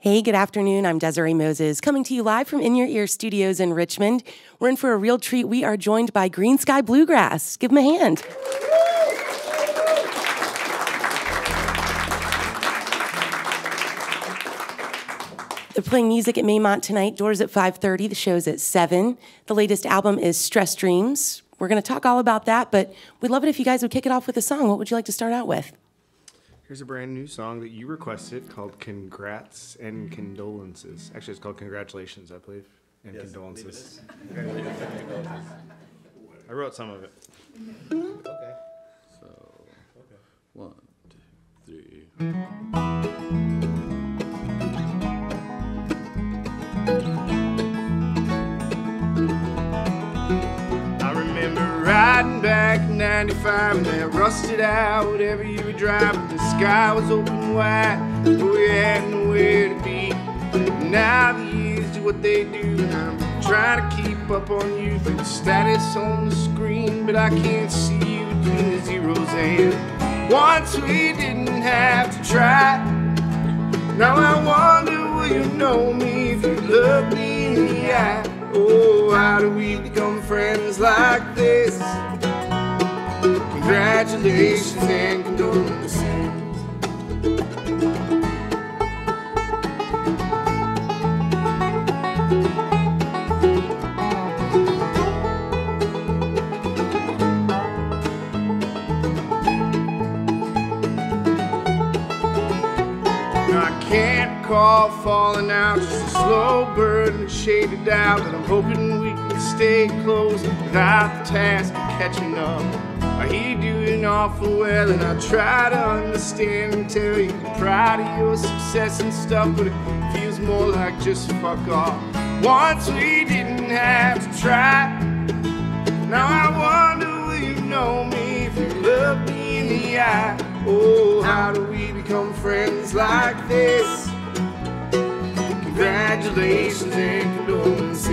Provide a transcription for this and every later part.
Hey, good afternoon. I'm Desiré Moses, coming to you live from In Your Ear Studios in Richmond. We're in for a real treat. We are joined by Greensky Bluegrass. Give them a hand. They're playing music at Maymont tonight. Doors at 5:30. The show's at 7. The latest album is Stress Dreams. We're going to talk all about that, but we'd love it if you guys would kick it off with a song. What would you like to start out with? Here's a brand new song that you requested called Congrats and Condolences. Actually, it's called Congratulations, I believe, and Yes, Condolences. I wrote some of it. Okay. So, okay. one, two, three. I remember riding back 95 and that rusted out whatever you were driving. Sky was open wide, but we had nowhere to be. Now the years do what they do, and I'm trying to keep up on you the status on the screen, but I can't see you between the zeros and once we didn't have to try. Now I wonder, will you know me if you look me in the eye? Oh, how do we become friends like this? Congratulations and condolences. Can't falling out, just a slow burn and shaded out. And I'm hoping we can stay close without the task of catching up. I hear you doing awful well, and I try to understand and tell you you're proud of your success and stuff, but it feels more like just fuck off. Once we didn't have to try. Now I wonder, will you know me if you look me in the eye? Oh, how do we become friends like this? Congratulations and condolences.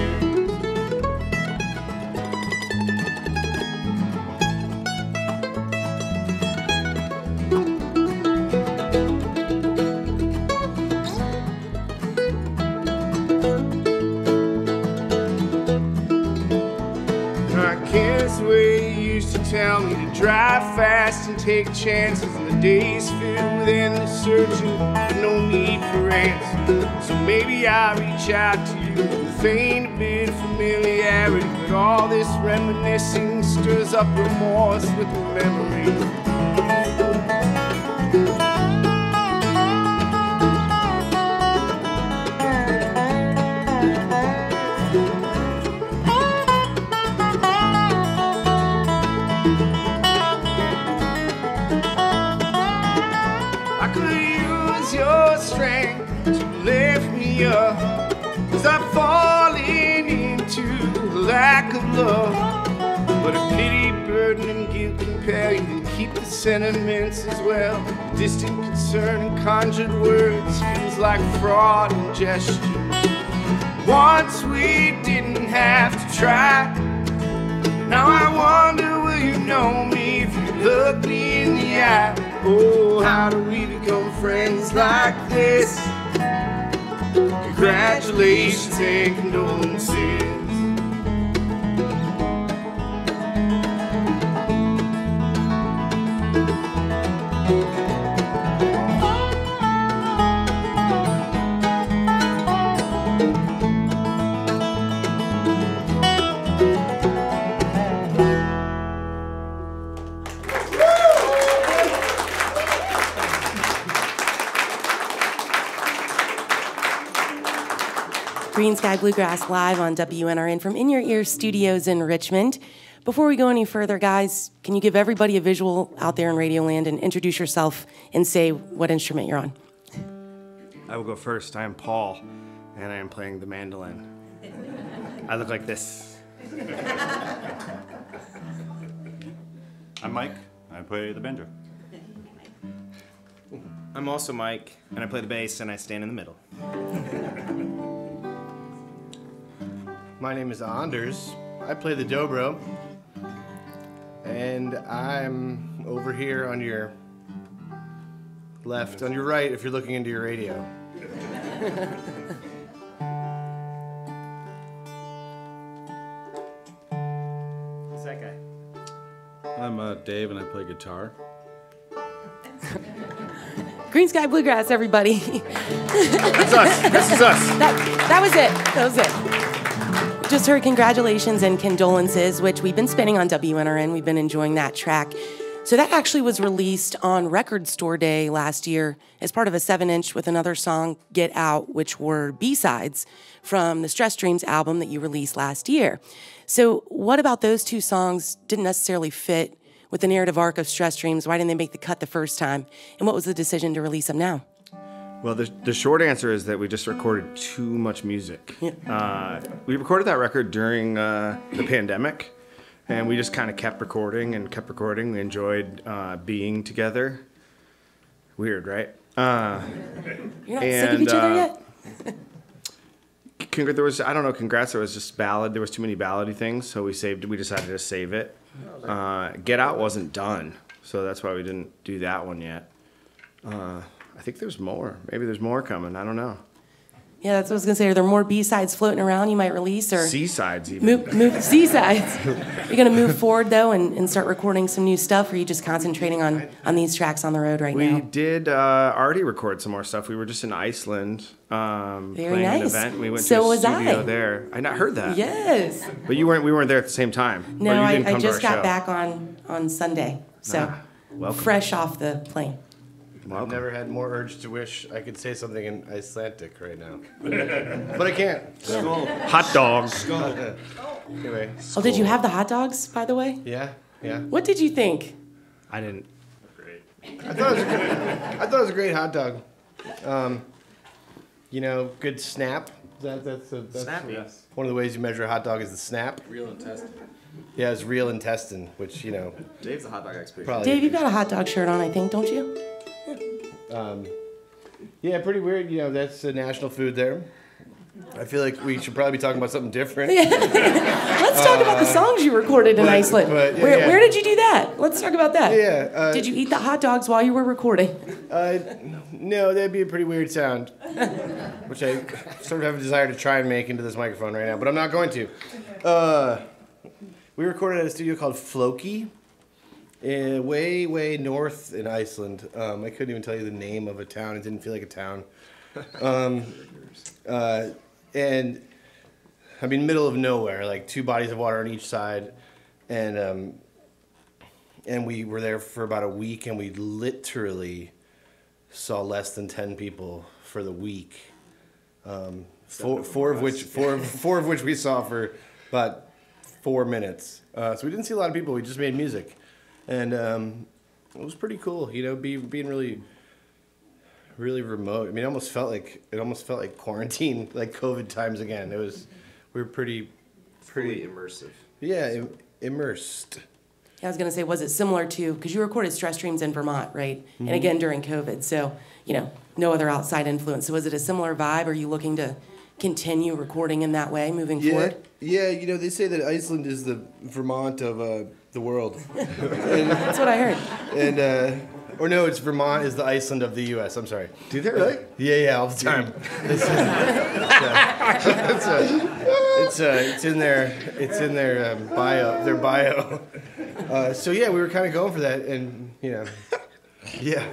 I can't swear you used to tell me to drive fast and take chances. Days filled with endless searching, but no need for answers. So maybe I reach out to you with faint bit of familiarity. But all this reminiscing stirs up remorse with the memory. Love. But a pity, burden, and guilt compel you, then keep the sentiments as well. Distant concern and conjured words feels like fraud and gesture. Once we didn't have to try. Now I wonder, will you know me if you look me in the eye? Oh, how do we become friends like this? Congratulations and condolences. Greensky Bluegrass live on WNRN from In Your Ear Studios in Richmond. Before we go any further, guys, can you give everybody a visual out there in Radioland and introduce yourself and say what instrument you're on? I will go first. I am Paul, and I am playing the mandolin. I look like this. I'm Mike. I play the banjo. I'm also Mike. And I play the bass, and I stand in the middle. My name is Anders. I play the dobro. And I'm over here on your left, on your right if you're looking into your radio. Who's that guy? I'm uh, Dave and I play guitar. Greensky Bluegrass, everybody. That's us. This is us. that, that was it. That was it. Just heard congratulations and condolences, which we've been spinning on WNRN. We've been enjoying that track. So that actually was released on Record Store Day last year as part of a seven inch with another song, Get Out, which were B sides from the Stress Dreams album that you released last year. So, what about those two songs didn't necessarily fit with the narrative arc of Stress Dreams? Why didn't they make the cut the first time? And what was the decision to release them now? Well, the, the short answer is that we just recorded too much music. Uh, we recorded that record during uh, the pandemic, and we just kind of kept recording and kept recording. We enjoyed uh, being together. Weird, right? Uh, You're not sick of each other And, uh, yet? Congr- there was I don't know. Congrats. There was just ballad. There was too many ballady things, so we saved. We decided to save it. Uh, Get Out wasn't done, so that's why we didn't do that one yet. Uh, I think there's more. Maybe there's more coming. I don't know. Yeah, that's what I was gonna say. Are there more B sides floating around you might release or Seasides even. move move C sides? You're gonna move forward though and, and start recording some new stuff, or are you just concentrating on on these tracks on the road right We now? We did uh, already record some more stuff. We were just in Iceland um, Very playing an event. We went So to a studio I. there. I not heard that. Yes. But you weren't. We weren't there at the same time. No, you I, didn't I just got show. back on on Sunday, so Ah, fresh off the plane. I've never had more urge to wish I could say something in Icelandic right now. but I can't. Hot dog. Anyway. Oh, did you have the hot dogs, by the way? Yeah, yeah. What did you think? I didn't. I thought it was a good, I thought it was a great hot dog. Um, you know, good snap. That, that's a, that's Yes. one of the ways you measure a hot dog is the snap. Real intestine. Yeah, it's real intestine, which you know Dave's a hot dog expert. probably. Dave, you got a hot dog shirt on, I think, don't you? Yeah, pretty weird. You know, that's a national food there. I feel like we should probably be talking about something different. Let's talk about the songs you recorded in but- Iceland. but, yeah, where, yeah. where did you do that? Let's talk about that. Yeah. Uh, Did you eat the hot dogs while you were recording? Uh, no, that'd be a pretty weird sound, which I sort of have a desire to try and make into this microphone right now, but I'm not going to. Uh, we recorded at a studio called Floki, uh, way, way north in Iceland. Um, I couldn't even tell you the name of a town. It didn't feel like a town. Um, uh, and I mean, middle of nowhere, like two bodies of water on each side, and um, and we were there for about a week, and we literally saw less than ten people for the week. Um, four, four of which four, four of which we saw for about four minutes. Uh, so we didn't see a lot of people. We just made music, and um, it was pretty cool. You know, be, being really, really remote. I mean, it almost felt like it almost felt like quarantine, like COVID times again. It was we were pretty, pretty immersive. yeah, im- immersed. I was going to say, was it similar to, because you recorded Stress Dreams in Vermont, right? Mm-hmm. And again during COVID, so, you know, no other outside influence. So was it a similar vibe? Are you looking to continue recording in that way moving Yeah, forward? yeah. You know, they say that Iceland is the Vermont of uh, the world, That's what I heard. and uh, or no, it's Vermont is the Iceland of the U.S. I'm sorry. Do they really? Yeah, yeah, all the time. It's, uh, it's, uh, it's, uh, it's in their it's in their um, bio their bio. Uh, so yeah, we were kind of going for that, and you know, yeah.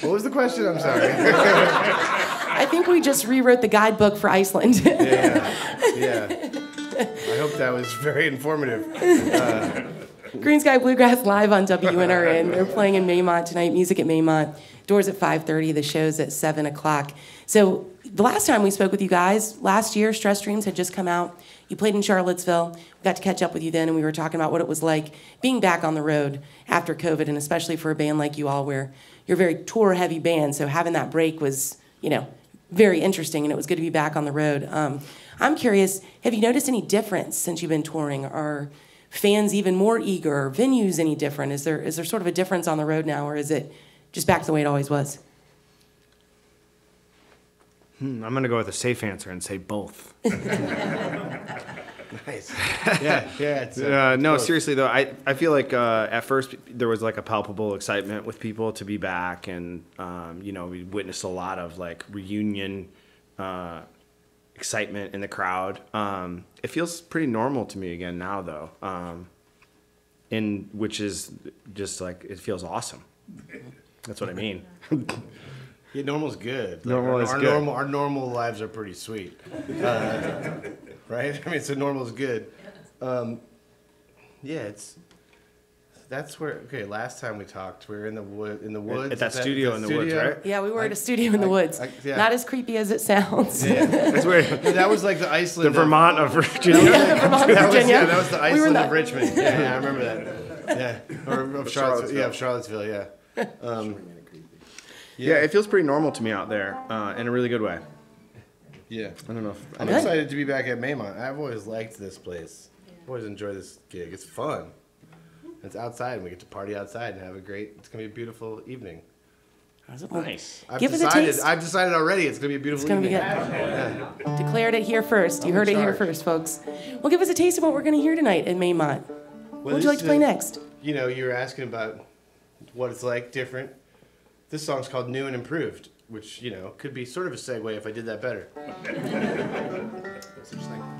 what was the question? I'm sorry. I think we just rewrote the guidebook for Iceland. yeah. Yeah. I hope that was very informative. Uh, Greensky Bluegrass live on WNRN. They're playing in Maymont tonight. Music at Maymont. Doors at 5:30. The show's at 7 o'clock. So the last time we spoke with you guys, last year, Stress Dreams had just come out. You played in Charlottesville. We got to catch up with you then, and we were talking about what it was like being back on the road after COVID, and especially for a band like you all, where you're a very tour-heavy band. So having that break was, you know, very interesting, and it was good to be back on the road. Um, I'm curious, have you noticed any difference since you've been touring? Are fans even more eager? Are venues any different? Is there is there sort of a difference on the road now, or is it just back to the way it always was? Hmm, I'm gonna go with a safe answer and say both. Nice. Yeah, yeah. It's, Uh, no, both. seriously though, I, I feel like uh, at first there was like a palpable excitement with people to be back, and um, you know we witnessed a lot of like reunion uh, excitement in the crowd. Um, it feels pretty normal to me again now, though, um, in which is just like it feels awesome. That's what I mean. Yeah, normal's good. Like, Normal our, is our good. normal our normal lives are pretty sweet, uh, right? I mean, so normal's good. Um, yeah, it's that's where. Okay, last time we talked, we were in the wood in the woods at that studio in the woods, right? Yeah, we were at a studio in the woods. I- yeah. Not as creepy as it sounds. That's where No, that was like the the Iceland. of- Vermont of Virginia. That was, yeah, that was the We were Iceland not- of Richmond. Yeah, yeah, I remember that. Yeah, or of Charlottesville. Yeah, of Charlottesville. Yeah. Um, yeah, it feels pretty normal to me out there uh, in a really good way. yeah. I don't know. If, I'm Good. excited to be back at Maymont. I've always liked this place. I've always enjoyed this gig. It's fun. It's outside, and we get to party outside and have a great. It's gonna be a beautiful evening. How's it nice. I've Give it a decided. taste. I've decided already. It's gonna be a beautiful It's gonna be evening. good. Declared it here first. You I'm heard it here first, folks. Well, give us a taste of what we're going to hear tonight at Maymont. What would you like to play next? You know, you were asking about what it's like different. This song's called "New and Improved," which you know could be sort of a segue if I did that better.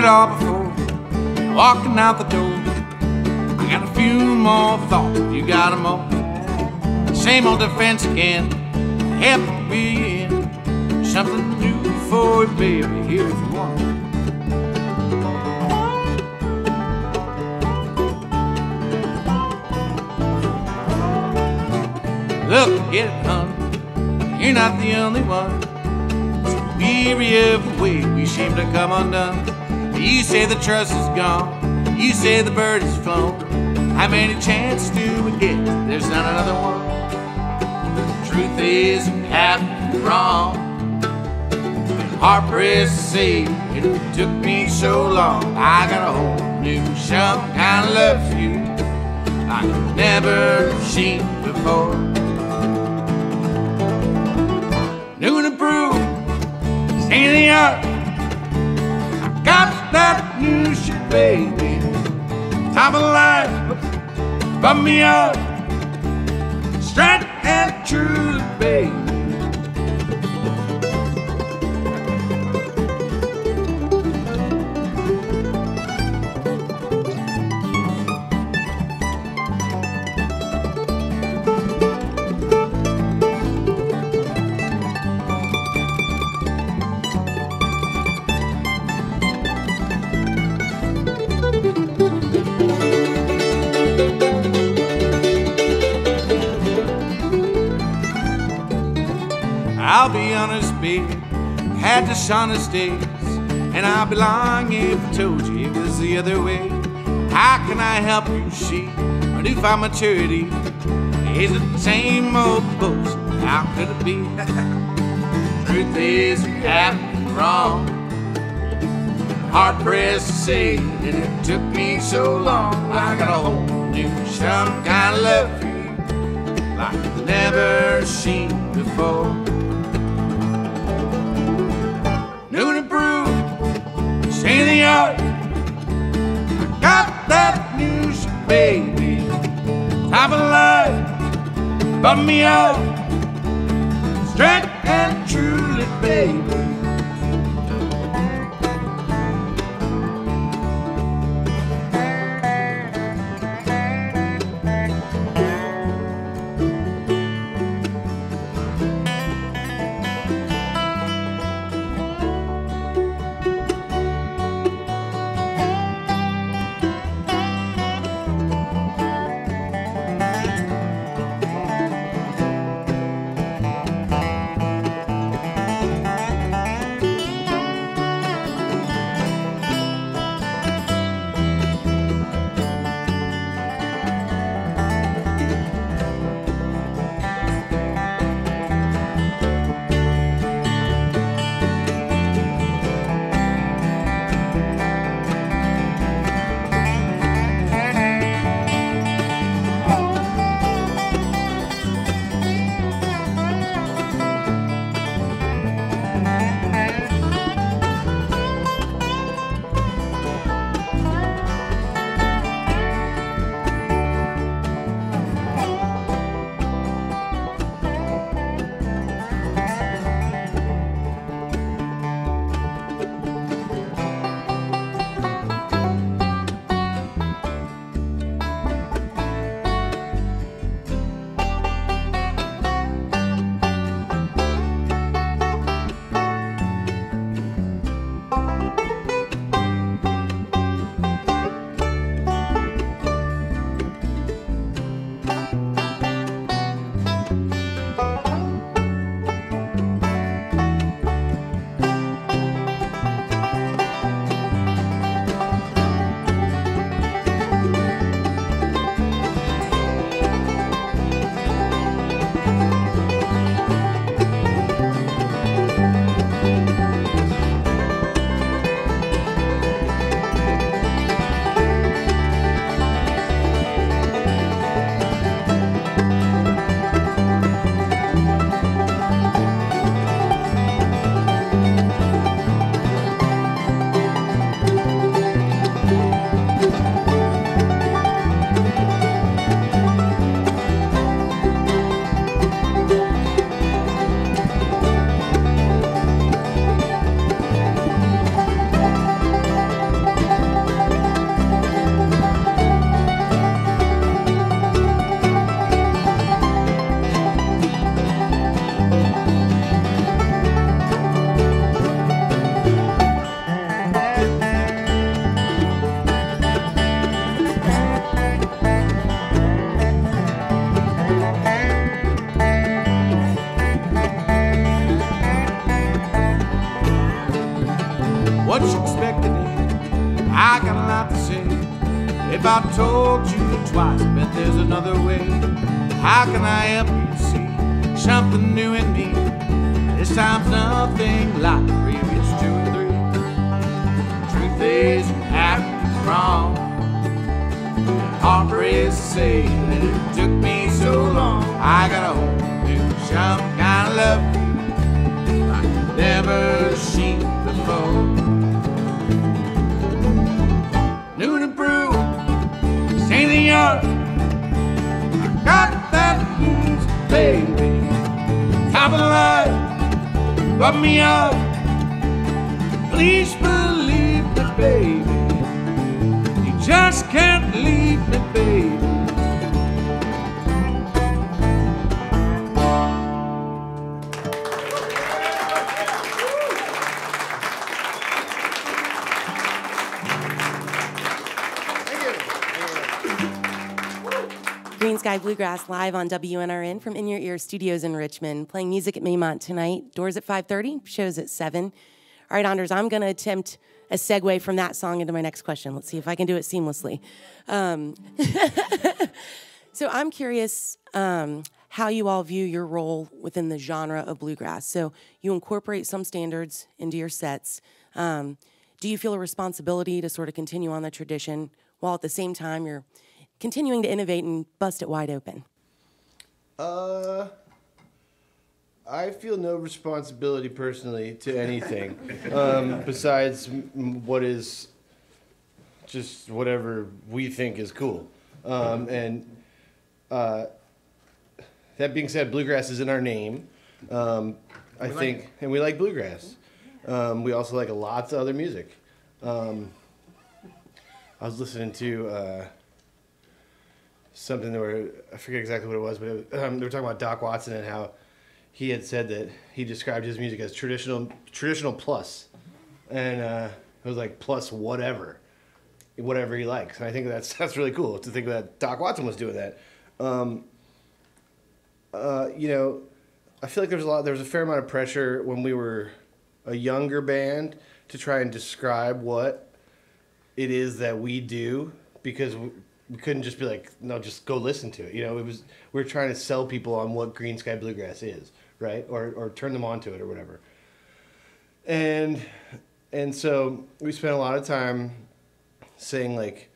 it all before, walking out the door. I got a few more thoughts, you got 'em all. Same old defense again, help me in. Something new for you, baby, here if you want. Look, get it, hun. You're not the only one. Weary of the way we seem to come undone. You say the trust is gone. You say the bird is flown. How many chances do we get? There's not another one. Truth is, have wrong. Hard pressed to it took me so long. I got a whole new some kind of love for you I've never seen before. New and improved. Sing in the yard. That new shit, baby. Top of the line. Bump me out. Straight and true, baby. Dishonest days, and I'd be lying if I told you it was the other way. How can I help you see my newfound maturity? Is it the same old boast? How could it be? Truth is, we have wrong. Hard pressed to say that it took me so long. I got a whole new some kind of love for you, like I've never seen before. Yard. I got that news, baby. The line, bump me out. Straight and truly, baby. If I told you twice, bet there's another way. How can I help you see something new in me? This time's nothing like the previous two or three. Truth is, acted wrong. Heartbreak say that it took me so long. I got a whole new some kind of love I've never seen before. St. I got that blues, baby. Top of line, rub me up. Please believe me, baby. You just can't leave me, baby. Sky Bluegrass live on WNRN from In Your Ear Studios in Richmond, playing music at Maymont tonight. Doors at 5:30, shows at 7. All right, Anders, I'm going to attempt a segue from that song into my next question. Let's see if I can do it seamlessly. Um, so I'm curious um, how you all view your role within the genre of bluegrass. So you incorporate some standards into your sets. Um, do you feel a responsibility to sort of continue on the tradition while at the same time you're continuing to innovate and bust it wide open? Uh, I feel no responsibility personally to anything um, besides what is just whatever we think is cool. Um, and uh, that being said, bluegrass is in our name. Um, I think, and we like bluegrass. Um, we also like lots of other music. Um, I was listening to. Uh, something that were I forget exactly what it was, but it, um, they were talking about Doc Watson and how he had said that he described his music as traditional traditional plus, and uh, it was like plus whatever, whatever he likes. And I think that's that's really cool to think that Doc Watson was doing that. Um, uh, you know, I feel like there's a lot there was a fair amount of pressure when we were a younger band to try and describe what it is that we do because we, couldn't just be like no just go listen to it. You know it was we were trying to sell people on what Greensky Bluegrass is right? Or or turn them on to it or whatever. And and so we spent a lot of time saying like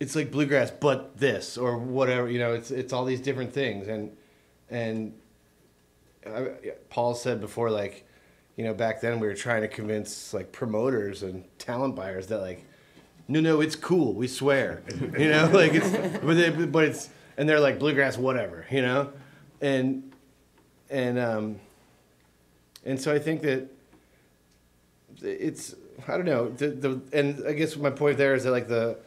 it's like bluegrass but this or whatever you know it's it's all these different things. And and I, Paul said before like you know back then we were trying to convince like promoters and talent buyers that like no no it's cool we swear. You know like it's but, they, but it's and they're like bluegrass whatever you know? And and um and so I think that it's I don't know the, the and I guess my point there is that like the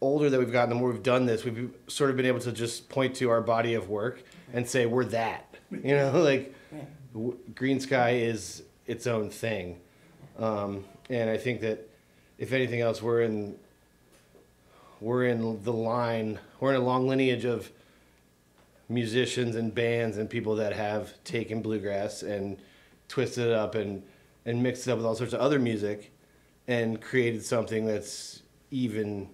older that we've gotten, the more we've done this, we've sort of been able to just point to our body of work and say we're that. You know, like w- Greensky is its own thing, um, and I think that if anything else, we're in we're in the line, we're in a long lineage of musicians and bands and people that have taken bluegrass and twisted it up and and mixed it up with all sorts of other music and created something that's even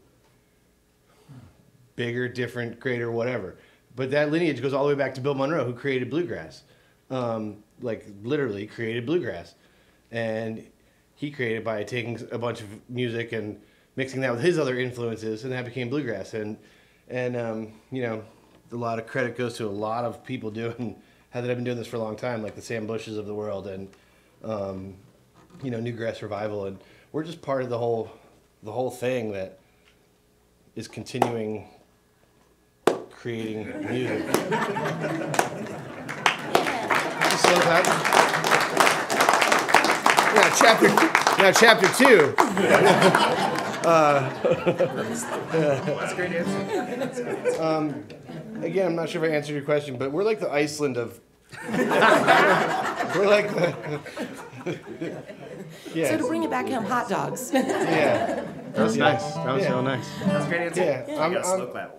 bigger, different, greater, whatever. But that lineage goes all the way back to Bill Monroe, who created bluegrass, um, like literally created bluegrass, and he created by taking a bunch of music and mixing that with his other influences, and that became bluegrass. And and um, you know, a lot of credit goes to a lot of people doing that have been doing this for a long time, like the Sam Bushes of the world, and um, you know, Newgrass Revival, and we're just part of the whole the whole thing that is continuing creating music. Clap. Now chapter now chapter two. That's a great answer. Again, I'm not sure if I answered your question, but we're like the Iceland of. we're like the. yeah. So to bring it back home, hot dogs. yeah. That was nice. That was Yeah. real nice. That's a great answer. Yeah. I'm, got a slow I'm- clap.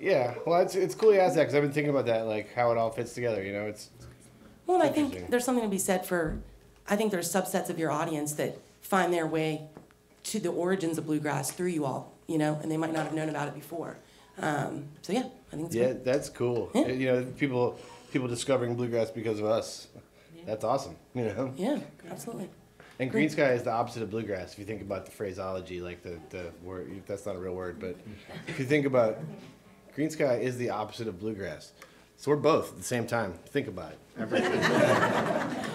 yeah. Well, it's it's cool you asked that because I've been thinking about that, like how it all fits together. You know, it's Well, I think there's something to be said for, I think there's subsets of your audience that find their way to the origins of bluegrass through you all. you know, and they might not have known about it before. Um, so yeah, I think it's Yeah, great. that's cool. Yeah. You know, people people discovering bluegrass because of us. Yeah. That's awesome. You know. Yeah, absolutely. And green sky is the opposite of bluegrass. If you think about the phraseology, like the, the word, that's not a real word, but if you think about green sky is the opposite of bluegrass. So we're both at the same time. Think about it.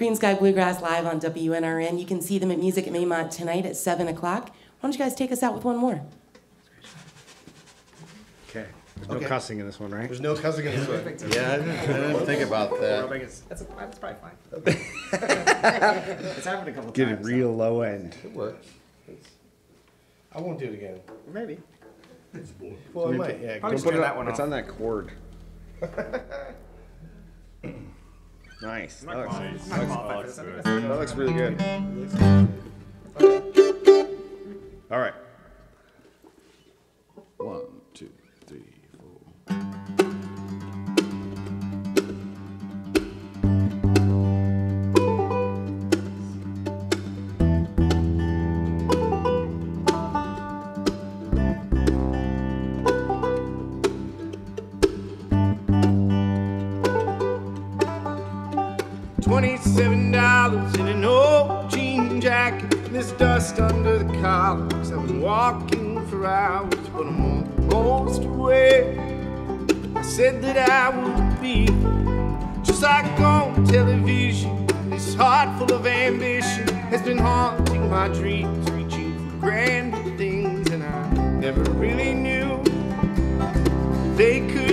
Greensky Bluegrass live on WNRN. You can see them at Music at Maymont tonight at 7 o'clock. Why don't you guys take us out with one more? Okay. There's no cussing in this one, right? There's no cussing in this one. Yeah, I didn't, I didn't think about that. That's, that's probably fine. it's happened a couple times. Get it times. real low end. It works. I won't do it again. Maybe. Well, I might. Yeah. Probably Don't put it that on, one it's off. on that cord. nice. That looks, Not qualified for this. that looks really good. All right. $27 in an old jean jacket. This dust under the collar. I've been walking for hours, but I'm almost away. I said that I would be just like on television. This heart full of ambition has been haunting my dreams, reaching for grand things, and I never really knew they could.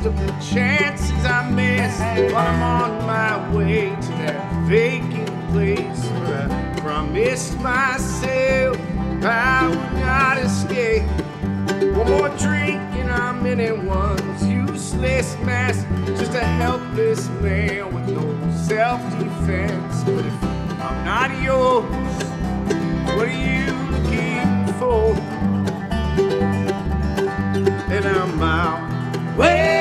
List of the chances I miss while I'm on my way to that vacant place where I promised myself I would not escape. One more drink and I'm in it one's useless mess, just a helpless man with no self-defense. But if I'm not yours, what are you looking for? and I'm out way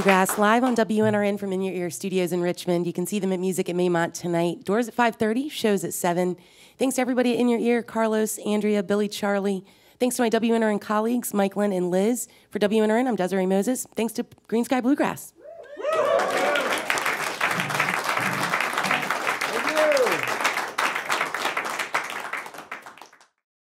Bluegrass live on WNRN from In Your Ear Studios in Richmond. You can see them at Music at Maymont tonight. Doors at 5:30, shows at 7. Thanks to everybody at In Your Ear, Carlos, Andrea, Billy, Charlie. Thanks to my WNRN colleagues, Mike Lynn and Liz. For WNRN, I'm Desiré Moses. Thanks to Greensky Bluegrass.